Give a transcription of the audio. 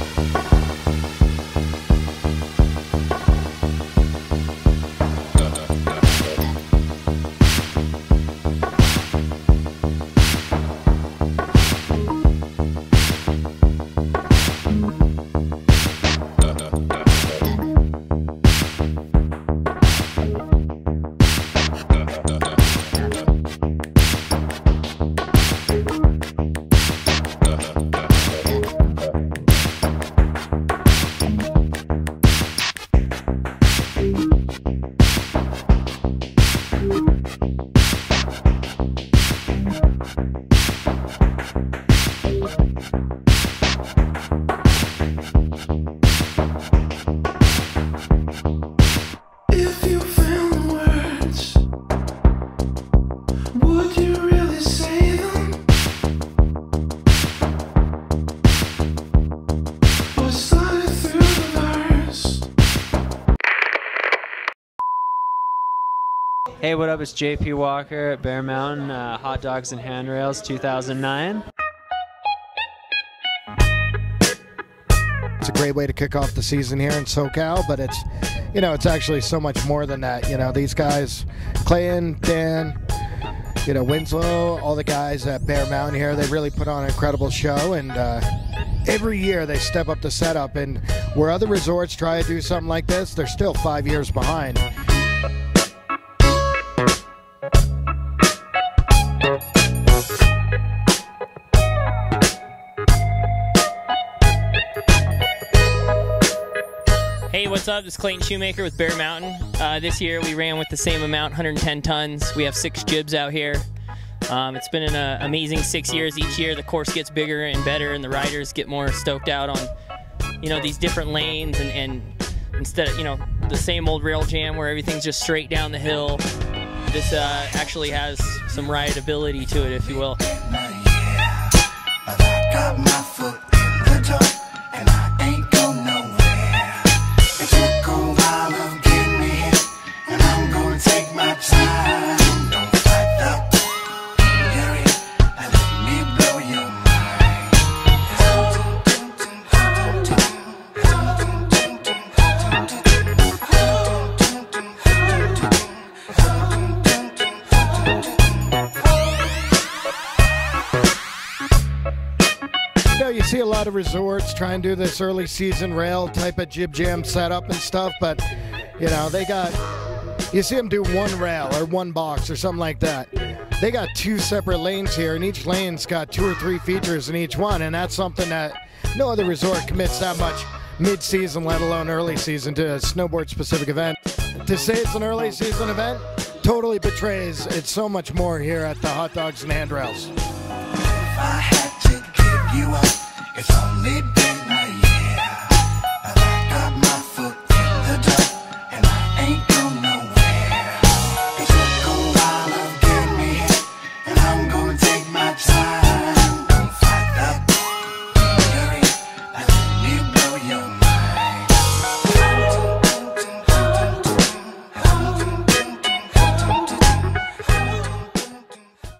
If Hey, what up? It's JP Walker at Bear Mountain uh, Hot Dogs and Handrails 2009. It's a great way to kick off the season here in SoCal, but it's, you know, it's actually so much more than that. You know, these guys, Clayton, Dan, you know, Winslow, all the guys at Bear Mountain here, they really put on an incredible show. And uh, every year they step up the setup. And where other resorts try to do something like this, they're still five years behind. What's up? This is Clayton Shoemaker with Bear Mountain. Uh, this year we ran with the same amount, 110 tons. We have six jibs out here. Um, it's been an uh, amazing six years. Each year the course gets bigger and better, and the riders get more stoked out on, you know, these different lanes. And, and instead of, you know, the same old rail jam where everything's just straight down the hill, this uh, actually has some rideability to it, if you will. Know, you see a lot of resorts try and do this early season rail type of jib jam setup and stuff, but you know they got you see them do one rail or one box or something like that. They got two separate lanes here, and each lane's got two or three features in each one, and that's something that no other resort commits that much mid-season, let alone early season, to a snowboard-specific event. To say it's an early season event totally betrays it's so much more here at the Hot Dogs and Handrails you up. It's only been